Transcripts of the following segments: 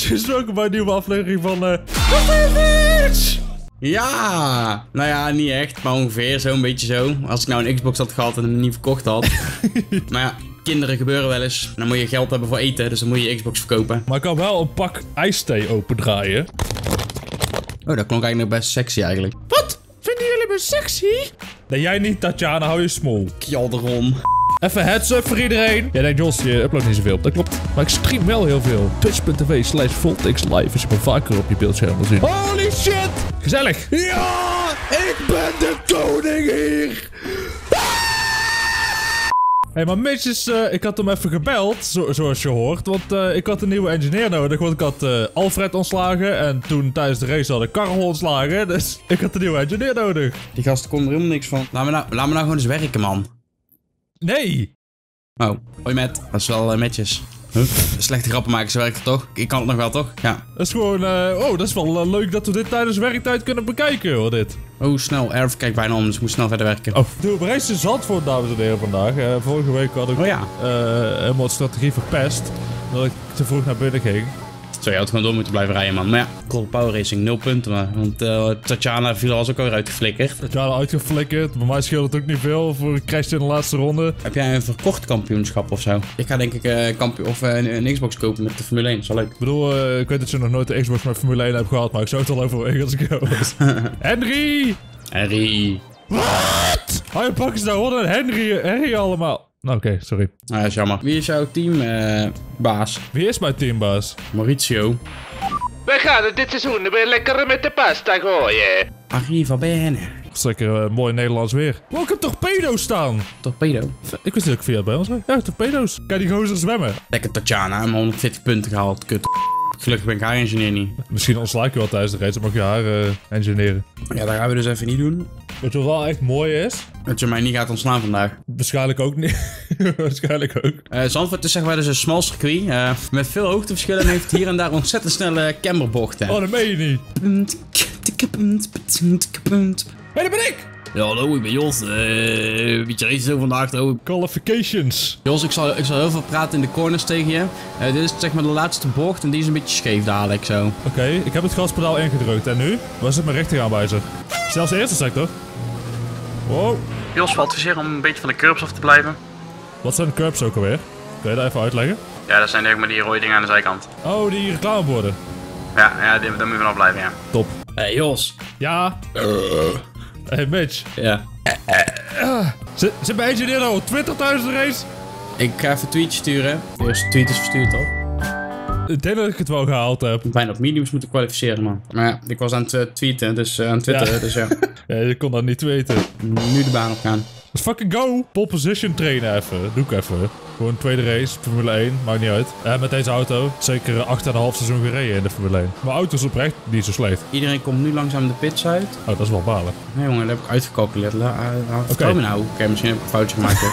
Productions. Welkom bij een nieuwe aflevering van... Bitch! Ja, nou ja, niet echt, maar ongeveer zo'n beetje zo. Als ik nou een Xbox had gehad en hem niet verkocht had. maar ja, kinderen gebeuren wel eens. Dan moet je geld hebben voor eten, dus dan moet je je Xbox verkopen. Maar ik kan wel een pak ijsthee opendraaien. Oh, dat klonk eigenlijk nog best sexy eigenlijk. Wat? Vinden jullie me sexy? Nee, jij niet, Tatjana. Hou je smol. Kjalderon. Even heads up voor iedereen. Jij denkt, Jos, je uploadt niet zoveel. Dat klopt. Maar ik stream wel heel veel. Twitch.tv slash Voltex live is me vaker op je beeldscherm wil zien. Holy shit! Gezellig. Ja, ik ben de koning hier. Hé, hey, maar Mitch eh, ik had hem even gebeld, zo, zoals je hoort. Want eh, ik had een nieuwe engineer nodig. Want ik had eh, Alfred ontslagen. En toen tijdens de race had ik Karel ontslagen. Dus ik had een nieuwe engineer nodig. Die gast kon er helemaal niks van. Laat me nou, laat me nou gewoon eens werken, man. Nee. Oh, hoi met. Dat is wel netjes. Huh? Slechte grappen maken, ze werken toch? Ik kan het nog wel, toch? Ja. Dat is gewoon, oh, dat is wel leuk dat we dit tijdens werktijd kunnen bekijken, hoor, dit. Oh, snel. Erf kijkt bijna om, dus ik moet snel verder werken. Oh, de race in Zandvoort, dames en heren, vandaag. Uh, vorige week had ik oh, ja. uh, helemaal strategie verpest. Dat ik te vroeg naar binnen ging. Zou je had gewoon door moeten blijven rijden, man. Maar ja, Cold Power Racing, nul punten, man. Want uh, Tatjana viel als ook alweer uitgeflikkerd. Tatjana uitgeflikkerd. Bij mij scheelt het ook niet veel voor een crash in de laatste ronde. Heb jij een verkocht kampioenschap of zo? Ik ga denk ik uh, kampioen of uh, een, een, Xbox kopen met de Formule 1. Dat is wel leuk. Ik bedoel, ik weet dat je nog nooit de Xbox met Formule 1 hebt gehad, maar ik zou het al overwegen als ik was. Henry! Henry! Wat? Hou je pakken nou, wat een Henry, Henry allemaal. Nou, Oké, okay, sorry. Nou, dat is jammer. Wie is jouw teambaas? Uh, Wie is mijn teambaas? Mauricio. We gaan het dit seizoen weer lekker met de pasta gooien. Arriva bene. Zeker uh, mooi Nederlands weer. Wow, ik heb torpedo's staan. Torpedo? Ik wist dat ik via bij ons Ja, torpedo's. Kijk die gozer zwemmen. Lekker Tatjana, hem 140 punten gehaald. Kut. Gelukkig ben ik haar engineer niet. Misschien ontsla ik je wel tijdens de race, dan mag je haar uh, engineeren. Ja, dat gaan we dus even niet doen. Wat wel echt mooi is... Dat je mij niet gaat ontslaan vandaag. Waarschijnlijk ook niet. Waarschijnlijk ook. Uh, Zandvoort is zeg maar dus een smal circuit. Uh, met veel hoogteverschillen en heeft hier en daar ontzettend snelle camberbochten. Oh, dat meen je niet. Hé, hey, daar ben ik! Ja, hallo, ik ben Jos. Uh, beetje race zo vandaag ook. Qualifications. Jos, ik zal, ik zal heel veel praten in de corners tegen je. Uh, dit is zeg maar de laatste bocht en die is een beetje scheef dadelijk zo. Oké, okay, ik heb het gaspedaal ingedrukt. En nu? Waar zit mijn rechteringaanwijzer? Zelfs de eerste sector. Wow. Jos, valt adviseer om een beetje van de curbs af te blijven. Wat zijn de curbs ook alweer? Kun je dat even uitleggen? Ja, dat zijn zeg maar die rode dingen aan de zijkant. Oh, die reclameborden. Ja, ja die, daar moet je vanaf blijven, ja. Top. Hé, hey, Jos. Ja? Uh. Hey Mitch. Ja. Uh, zit, zit bij engineer nou 20 tijdens de race? Ik ga even een tweetje sturen. De eerste tweet is verstuurd, toch? Ik denk dat ik het wel gehaald heb. Bijna op mediums moeten kwalificeren, man. Maar ja, ik was aan het uh, tweeten, dus uh, aan het twitteren, ja. dus ja. ja, je kon dat niet weten. Nu de baan op gaan. Let's fucking go! Pole position trainen even. Doe ik even. Gewoon tweede race, Formule 1, maakt niet uit. En met deze auto, zeker 8,5 seizoen gereden in de Formule 1. Mijn auto is oprecht niet zo slecht. Iedereen komt nu langzaam de pits uit. Oh, dat is wel balen. Nee jongen, dat heb ik uitgecalculeerd. Laat okay. me nou. Oké, okay, misschien heb ik een foutje gemaakt.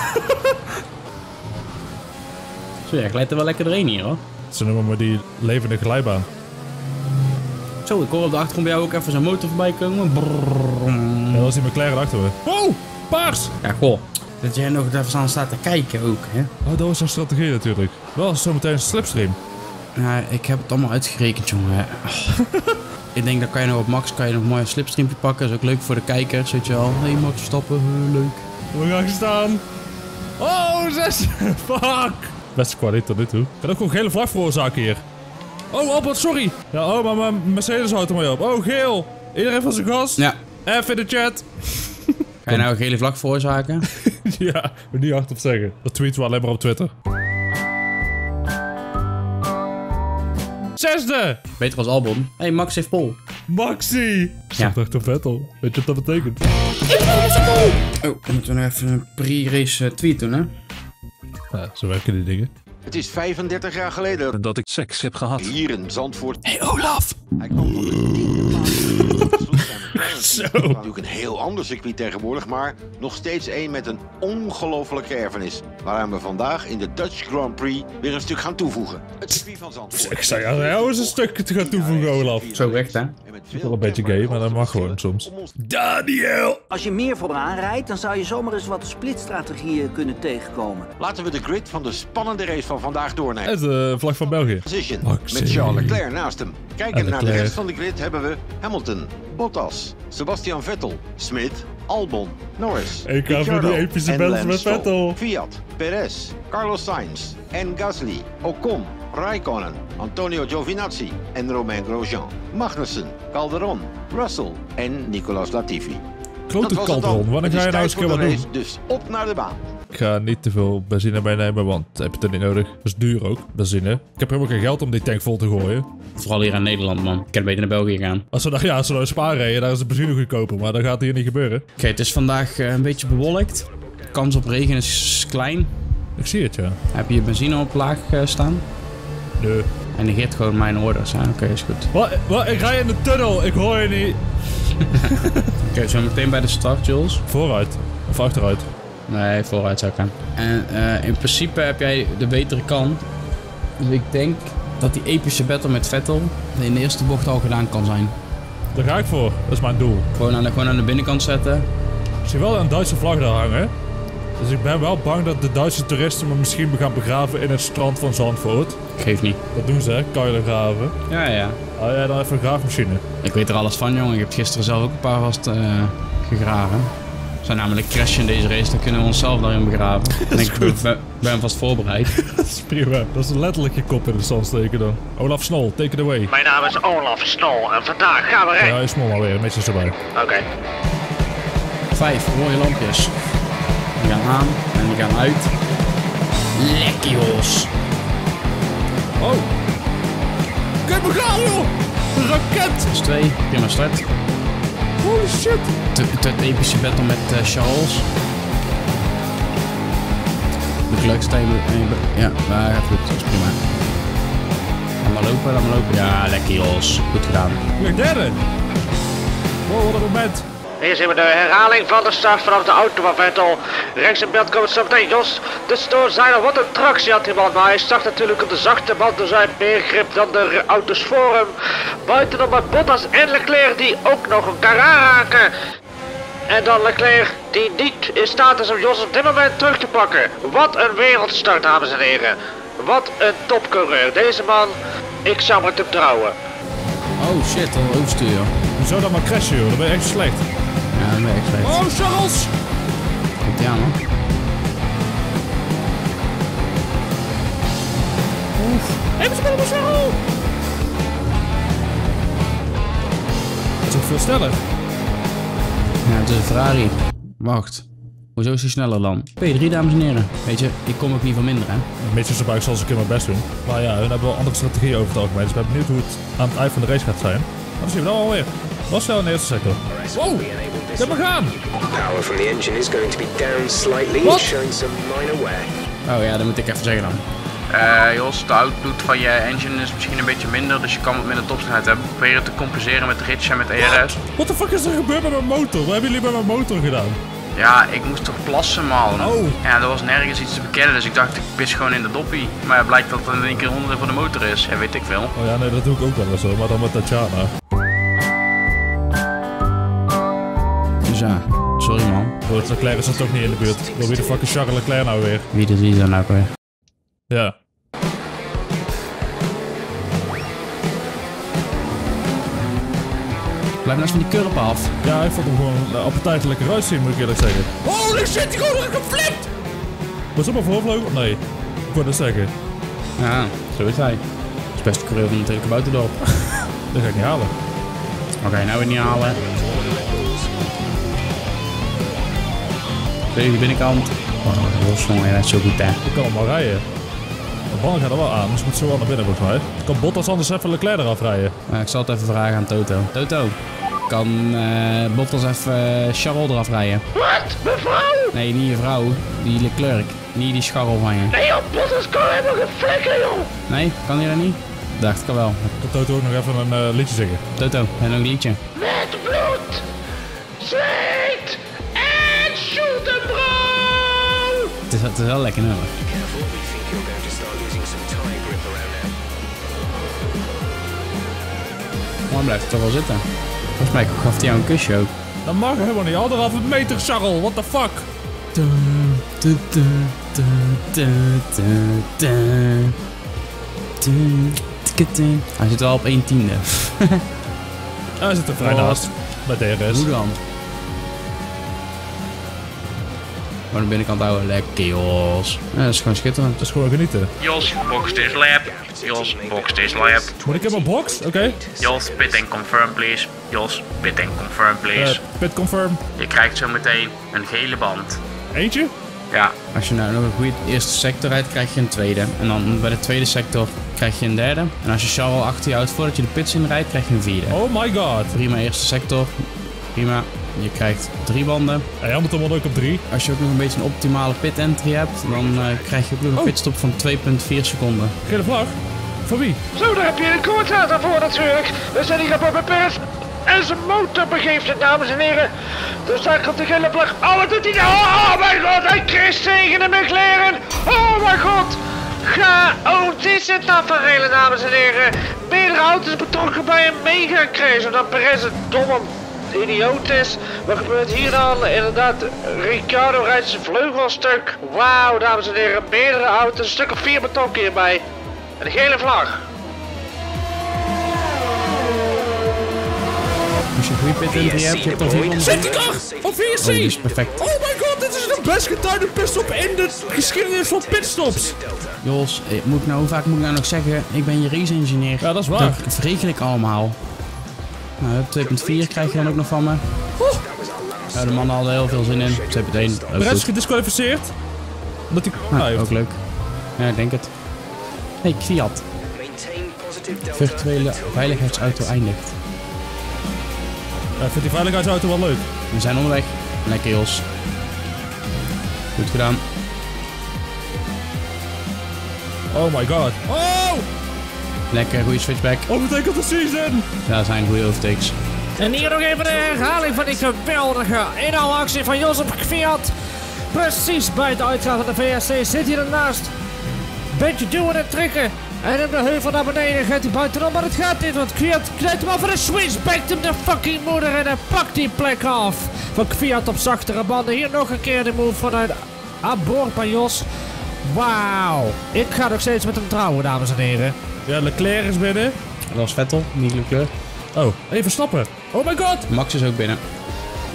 Zo ja, ik leid er wel lekker doorheen hier hoor. Ze noemen maar die levende glijbaan. Zo, ik hoor op de achtergrond bij jou ook even zo'n motor voorbij komen. Brrr. Ja, dat is die McLaren achter me. Wow, paars! Ja, goh. Dat jij nog even aan staat te kijken ook, hè? Oh, dat was een strategie natuurlijk. Wel zometeen een slipstream. Ja, ik heb het allemaal uitgerekend, jongen. Oh. ik denk dat kan je nog op max kan je nog een mooi slipstreampje pakken. Dat is ook leuk voor de kijkers, weet je wel. Hé, hey, Max stappen, leuk. We gaan staan. Oh, zes. Fuck. Beste kwaliteit tot nu toe. Ik kan ook gewoon gele vlag veroorzaken hier. Oh, Albert, sorry. Ja, oh, maar mijn Mercedes houdt er maar op. Oh, geel. Iedereen van zijn gas. Ja. Even in de chat. Ga je nou een gele vlag veroorzaken? ja, moet niet hardop zeggen. Dat tweeten we alleen maar op Twitter. Zesde! Beter als Albon. Hé, hey, Max heeft pol. Maxi! Ja. toch toch Vettel. Weet je wat dat betekent? Oh, dan moeten we nog even een pre-race tweet doen, hè? Ja, zo werken die dingen. Het is 35 jaar geleden dat ik seks heb gehad. Hier in Zandvoort. Hé hey, Olaf! Hij kwam van de Zo. Natuurlijk een heel ander circuit tegenwoordig, maar nog steeds één met een ongelofelijke erfenis. Waaraan we vandaag in de Dutch Grand Prix weer een stuk gaan toevoegen. Het circuit van Zandvoort. Ik zou jou eens een stuk te gaan toevoegen, Olaf. Zo recht, hè? Wel een beetje gay, maar dat mag gewoon soms. Daniel! Als je meer vooraan rijdt, dan zou je zomaar eens wat splitstrategieën kunnen tegenkomen. Laten we de grid van de spannende race van vandaag doornemen. Het de vlag van België. Position, Maxi. met Charles Leclerc naast hem. Kijkend En naar de rest van de grid hebben we Hamilton, Bottas, Sebastian Vettel, Smit, Albon, Norris, Ik ga voor die epische met. Vettel. Fiat, Perez, Carlos Sainz en Gasly, Ocon, Raikkonen, Antonio Giovinazzi en Romain Grosjean, Magnussen, Calderon, Russell en Nicolas Latifi. Dan. Calderon, wanneer Het ga je nou eens keer wat doen? Dus op naar de baan. Ik ga niet te veel benzine meenemen, want heb je het niet nodig. Dat is duur ook, benzine. Ik heb helemaal geen geld om die tank vol te gooien. Vooral hier in Nederland, man. Ik kan beter naar België gaan. Als we, nou- ja, als we nou in Spa rijden, daar is de benzine goedkoper, maar dat gaat hier niet gebeuren. Oké, het is vandaag eh, een beetje bewolkt. Kans op regen is klein. Ik zie het, ja. Heb je je benzine op laag eh, staan? Nee. Hij negeert gewoon mijn orders. hè? Oké, is goed. Wat? Wat? Ik rij in de tunnel, ik hoor je niet. Oké, zo meteen bij de start, Jules. Vooruit. Of achteruit. Nee, vooruit zou ik gaan. En eh, in principe heb jij de betere kant. Dus ik denk dat die epische battle met Vettel in de eerste bocht al gedaan kan zijn. Daar ga ik voor. Dat is mijn doel. Gewoon aan de, gewoon aan de binnenkant zetten. Ik zie wel een Duitse vlag daar hangen. Dus ik ben wel bang dat de Duitse toeristen me misschien gaan begraven in het strand van Zandvoort. Geef niet. Dat doen ze, hè? Kuilen graven. Ja, ja. Hou jij dan even een graafmachine? Ik weet er alles van, jongen. Ik heb gisteren zelf ook een paar vast eh, gegraven. We zijn namelijk crashen in deze race, dan kunnen we onszelf daarin begraven. En ik ben, ben- ben vast voorbereid. Dat is prima. Dat is letterlijk je kop in de zand steken dan. Olaf Snol, take it away. Mijn naam is Olaf Snol en vandaag gaan we Ja, rijden. hij is mol alweer. Een beetje erbij. Oké. Vijf rode lampjes. Die gaan aan en die gaan uit. Lekkios. Oh! Kijk me gaan, joh! Raket! Dat is twee. Prima start. Holy shit! Het het epische battle met eh, Charles. De leukste even. Ja, maar gaat goed. Dat is prima. Laat maar lopen, laat maar lopen. Ja, lekker Jos. Goed gedaan. Ben derde! Wow, wat een moment! Hier zien we de herhaling van de start vanaf de auto van Vettel. Rechts in beeld komt zo meteen Jos. De stoorzeiler, wat een tractie had die man. Maar hij start natuurlijk op de zachte band, dus hij meer grip dan de auto's voor hem. Buitenom met Bottas en Leclerc die ook nog elkaar aanraken. En dan Leclerc die niet in staat is om Jos op dit moment terug te pakken. Wat een wereldstart, dames en heren. Wat een topcoureur. Deze man, ik zou met hem trouwen. Oh shit, al overstuur. Je zou dan maar crashen, joh. Dan ben je echt slecht. Ja, dat ik slecht. Oh, Charles! Komt ie aan, man. Even spelen met Charles! Dat is ook veel sneller. Ja, het is een Ferrari. Wacht. Hoezo is hij sneller dan? P3, dames en heren. Weet je, ik kom ook niet van minder, hè. Mitchell zijn buik zal ze een keer mijn best doen. Maar ja, hun hebben wel andere strategieën over het algemeen. Dus ik ben benieuwd hoe het aan het eind van de race gaat zijn. Dat zien we dan alweer. Was wel in de eerste sector. Wow! Laat maar gaan! Power from the engine is going to be down slightly, What? showing some minor wear. Oh ja, dat moet ik even zeggen dan. Eh Jos, de output van je engine is misschien een beetje minder, dus je kan wat minder topsnelheid hebben. Probeer het te compenseren met Rich en met ERS. Wat de fuck is er gebeurd met mijn motor? Wat hebben jullie met mijn motor gedaan? Ja, ik moest toch plassen, man. Oh. Ja, er was nergens iets te bekennen, dus ik dacht ik pis gewoon in de doppie. Maar het blijkt dat het in één keer onderdeel van de motor is. Ja, weet ik veel. Oh ja, nee, dat doe ik ook wel eens zo. Maar dan met Tatjana. Goed, Leclerc is ook niet in de buurt. Wil wie de fuck is Charles Leclerc nou weer? Wie is wie dan ook weer? Ja. Blijf nou eens van die kurp af. Ja, ik vond hem gewoon appetijtelijk eruit zien, moet ik eerlijk zeggen. Holy shit, die gewoon geflikt! Was dat maar voorvleugel? Nee. Ik wou dat zeggen. Ja, zo is hij. Dat is best coureur van het hele buitendorp. Dat ga ik niet halen. Oké, nou weer niet halen. Tegen die binnenkant. Oh, Rosson, is zo goed hè. Ik kan hem wel rijden. De banden gaat er wel aan, dus moet zo wel naar binnen volgens mij. Ik kan Bottas anders even Leclerc eraf rijden. Maar ik zal het even vragen aan Toto. Toto, kan eh Bottas even eh, Charles eraf rijden? Wat? Mevrouw? Nee, niet je vrouw. Die Leclerc. Niet die scharrel van je. Nee joh, Bottas kan helemaal geen flikken joh. Nee, kan hij dat niet? Dacht ik al wel. Kan Toto ook nog even een eh, liedje zingen. Toto, en een liedje. Met het is wel lekker nummer. Maar hij blijft toch wel zitten. Volgens mij gaf hij jou een kusje ook. Dat mag helemaal niet. Anderhalve meter, Charles. What the fuck? Hij zit wel op 1 tiende. Hij zit er vrij naast. Bij DRS. Hoe dan? Maar de binnenkant houden. Lekker jos. Ja, dat is gewoon schitterend. Dat is gewoon genieten. Jos, box this lap. Jos, box this lap. Moet ik in mijn box? Oké. Jos, pit and confirm please. Jos, pit and confirm Eh, please. pit confirm. Je krijgt zo meteen een gele band. Eentje? Ja, Als je nou nog een goede eerste sector rijdt, krijg je een tweede. En dan bij de tweede sector krijg je een derde. En als je Charles achter je houdt voordat je de pits inrijdt, krijg je een vierde. Oh my god. Prima eerste sector. Prima. Je krijgt drie banden. Hij Hamilton won ook op drie. Als je ook nog een beetje een optimale pit entry hebt, dan eh, krijg je ook nog een Oh. pitstop van 2,4 seconden. Gele vlag. Voor wie? Zo, daar heb je een commentator voor natuurlijk. We zijn hier op Perez. En zijn motor begeeft zich, dames en heren. Dus daar komt de gele vlag. Oh, wat doet hij nou? Oh, mijn god, hij crasht tegen de McLaren. Oh, mijn god. Ga, oh, wat is het hele, dames en heren? Meerdere auto's betrokken bij een mega crash. Omdat Perez een domme idioot is. Wat gebeurt hier dan? Inderdaad, Ricardo rijdt zijn vleugelstuk. Wauw, dames en heren, meerdere auto's, een stuk of vier betrokken hierbij. En een gele vlag. Als je een goede pit entry hebt, je hebt dan 400. Safety car! Op VSC! Oh, die is perfect. Oh my god, dit is de best getuinde pitstop in de geschiedenis van pitstops. Jos, eh, moet ik nou, hoe vaak moet ik nou nog zeggen? Ik ben je race engineer. Ja, dat is waar. Dat ik allemaal. Nou, 2.4 krijg je dan ook nog van me. Ja, de mannen hadden heel veel zin in. 2.1, ook Perez is gedisqualificeerd. Omdat hij... Ah, heeft- ook leuk. Ja, ik denk het. Hey, delta. Virtuele veiligheidsauto eindigt. Ja, vindt die veiligheidsauto wel leuk? We zijn onderweg. Lekker, Jos. Goed gedaan. Oh my god. Oh! Lekker, goede switchback. Overtake of the season! Ja, dat zijn goede overtakes. En hier nog even de herhaling van die geweldige inhaalactie van Josep Fiat. Precies bij het uitgaan van de VSC zit hij ernaast. Beetje duwen en trekken. En op de heuvel naar beneden gaat hij buitenom, maar het gaat niet. Want Fiat knijpt hem af voor de switch. Bekt hem de fucking moeder en hij pakt die plek af. Van Fiat op zachtere banden. Hier nog een keer de move vanuit aan boord bij Jos. Wauw. Ik ga nog steeds met hem trouwen, dames en heren. Ja, Leclerc is binnen. Dat was Vettel, niet Leclerc. Oh, even stappen. Oh my god! Max is ook binnen.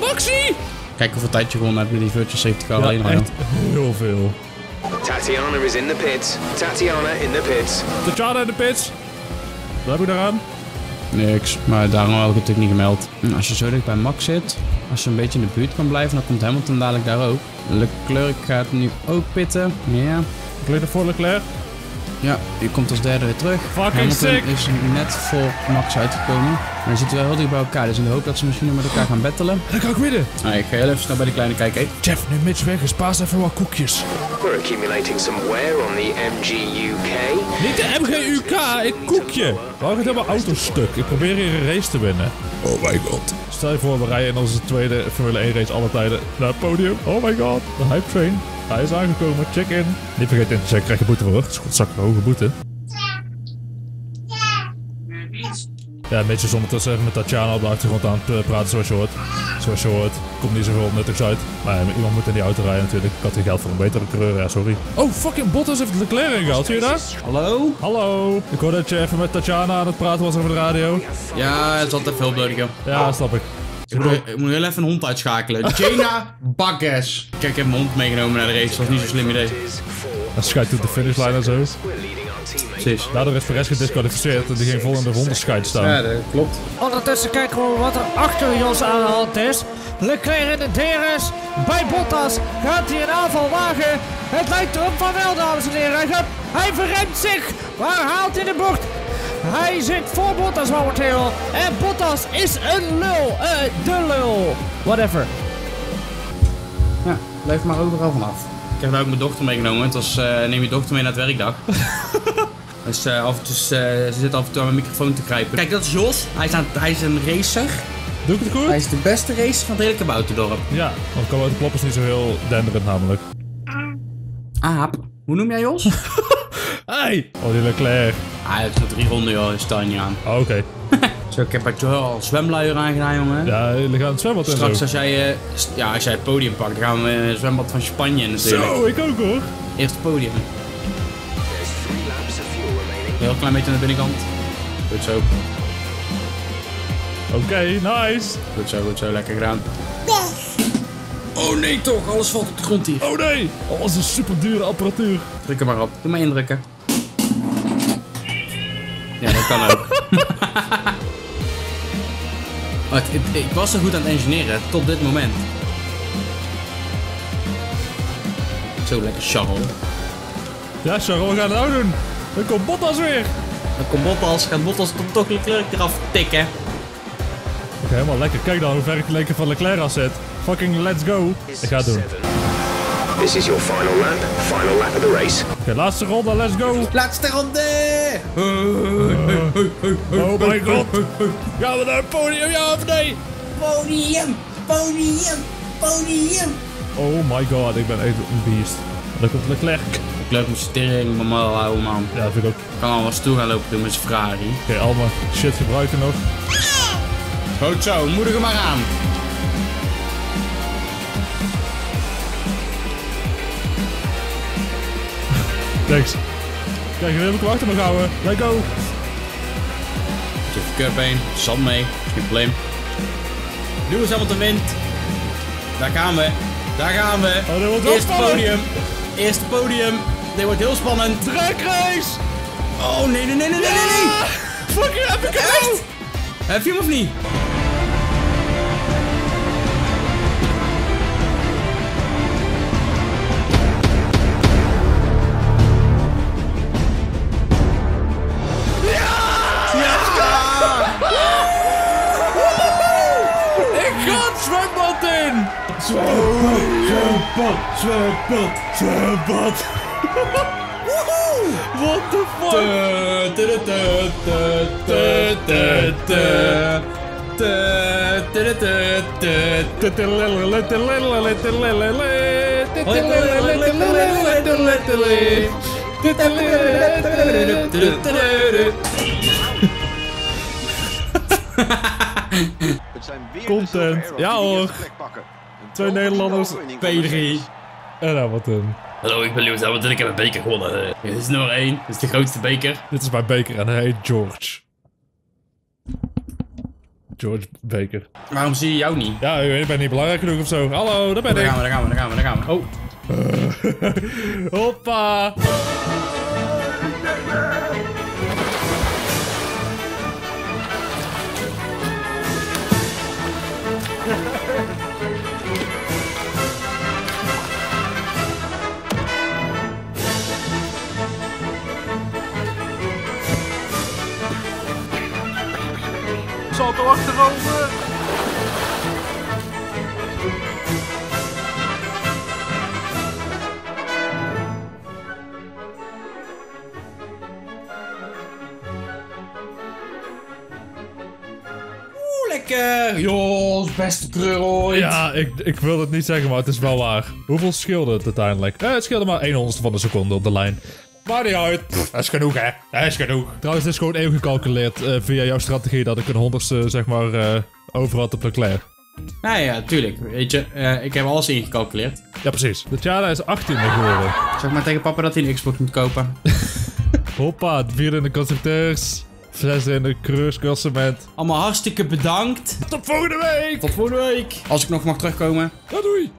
Maxi! Kijk hoeveel tijd je gewonnen hebt met die virtual safety car Ja, alleen echt heel veel. Tatiana is in the pits. Tatiana in the pits. Tatjana in de pits. Wat heb ik daaraan? Niks, maar daarom had ik het natuurlijk niet gemeld. Als je zo dicht bij Max zit, als je een beetje in de buurt kan blijven, dan komt Hamilton dadelijk daar ook. Leclerc gaat nu ook pitten. Ja, er voor Leclerc. Ja, die komt als derde weer terug. Fucking Hamilton sick. is net voor Max uitgekomen. Maar dan zitten wel heel dicht bij elkaar, dus in de hoop dat ze misschien nog met elkaar gaan battelen. Dan kan ik winnen. Nou, ik ga heel even snel bij de kleine kijken. Hey. Jeff, nu Mitch weg is, paas even wat koekjes. We're accumulating some wear on the MGUK. Niet de MGUK, ik koekje. Waarom gaat helemaal auto stuk? Ik probeer hier een race te winnen. Oh my god. Stel je voor, we rijden in onze tweede Formule 1 race alle tijden naar het podium. Oh my god, de hype train. Hij is aangekomen, check in. Niet vergeten in te checken, krijg je boete voor. Het is goed zakken, hoge boete. Ja, Mitch is ondertussen even met Tatjana op de achtergrond aan het eh, praten zoals je hoort. Zoals je hoort, komt niet zoveel nuttigs uit. Maar ja, iemand moet in die auto rijden natuurlijk. Ik had geen geld voor een betere coureur, ja sorry. Oh, fucking Bottas heeft Leclerc ingehaald, zie je dat? Hallo? Hallo, ik hoorde dat je even met Tatjana aan het praten was over de radio. Ja, het is altijd veel nodig. Ja, snap ik. Ik moet, ik moet heel even een hond uitschakelen. Jana Bakkes. Kijk, ik heb mijn hond meegenomen naar de race. Dat was niet zo'n slim idee. Dan schijt op de finishlijn en zo. Precies. Daardoor is Perez gedisqualificeerd en die ging vol in de ronde scheid staan. dat klopt. Ondertussen kijken we wat er achter Jos aan de hand is. Leclerc in de DRS. Bij Bottas gaat hij een aanval wagen. Het lijkt erop van wel, dames en heren. Hij, gaat, hij verremt zich. Waar haalt hij de bocht? Hij zit voor Bottas momenteel. En Bottas is een lul. Eh, de lul. Whatever. Ja, blijf maar overal vanaf. Ik heb daar ook mijn dochter meegenomen. Het was, eh, neem je dochter mee naar het werkdag. dus eh, af en toe, eh, ze zit af en toe aan mijn microfoon te grijpen. Kijk, dat is Jos. Hij is, aan, hij is een racer. Doe ik het goed? Hij is de beste racer van het hele kabouterdorp. Ja, want kabouterklop is niet zo heel denderend namelijk. Aap. Hoe noem jij Jos? Hey! Oh, die Leclerc. Het is nog drie ronden joh, je niet aan. Oh, Oké. Zo, ik heb er al zwemluier aangedaan jongen. Ja, jullie gaan het zwembad in Straks als jij, eh, ja, als jij het podium pakt, dan gaan we het zwembad van Spanje natuurlijk. Zo, ik ook hoor. Podium. Of fuel remaining. Heel klein beetje aan de binnenkant. Goed zo, Oké, nice. goed zo, goed zo, lekker gedaan. Oh nee toch, alles valt op de grond hier. Oh nee! Dat is een super dure apparatuur. Druk er maar op, doe maar indrukken. Kan ook. Maar het- het- ik was zo goed aan het engineeren tot dit moment. Zo lekker Charles. Ja, Charles, we gaan het nou doen. Dan komt Bottas weer. Dan komt Bottas, gaat Bottas toch toch Leclerc eraf tikken. Oké, helemaal lekker. Kijk dan hoe ver ik Leclerc van Leclerc af zet. Fucking let's go. Ik ga het doen. Oké. This is your final lap. Final lap of the race. laatste ronde, let's go. Laatste ronde! Oh my god. Gaan we naar het podium, ja of nee? Podium! Podium! Podium! Oh my god, ik ben echt een beest. Dan komt Leclerc. Leuk met stering, normaal houden man. Ja, dat vind ik ook. Kan al wat stoel gaan lopen doen met zijn Ferrari. Oké, allemaal shit gebruiken nog. Goed zo, moedig hem maar aan. Thanks. Kijk, nu heb ik hem achter me gehouden. Let's go. Even cup heen, zand mee, geen probleem. Doe eens allemaal te wind. Daar gaan we, daar gaan we. Oh, wordt Eerste spannend. podium, eerste podium. Dit wordt heel spannend. Dragrace! Oh nee, nee, nee, nee, nee, nee. nee. Fucking epic Echt? Heb je hem of niet? In! Zwembad, zwembad, zwembad. What the fuck? Content. Ja, hoor. Twee Nederlanders. overwinning voor Mercedes. P3. En nou, wat een. Hallo, ik ben Lewis Hamilton. Ik heb een beker gewonnen. Dit is nummer 1. Dit is de grootste beker. Dit is mijn beker en hij heet George. George Baker. Waarom zie je jou niet? Ja, ik ben niet belangrijk genoeg of zo. Hallo, daar ben Daar ik. gaan we, daar gaan we, daar gaan we, daar gaan we. Oh. Hoppa. Er achterover? Oeh, lekker. Jos, beste kreur ooit. Ja, ik, ik wil het niet zeggen, maar het is wel waar. Hoeveel scheelde het uiteindelijk? Eh, het scheelde maar 1 honderdste van de seconde op de lijn. Maar niet uit. Pff, dat is genoeg, hè. Dat is genoeg. Trouwens, het is gewoon even gecalculeerd eh, via jouw strategie dat ik een honderdste, zeg maar, eh over had op Leclerc. Nou ja, tuurlijk. Weet je, eh, ik heb alles ingecalculeerd. Ja, precies. De Tjada is 18 geworden. Zeg maar tegen papa dat hij een Xbox moet kopen. Hoppa, vierde in de constructeurs. Zesde in de cruisklassement. Allemaal hartstikke bedankt. Tot volgende week! Tot volgende week. Als ik nog mag terugkomen. Ja, doei!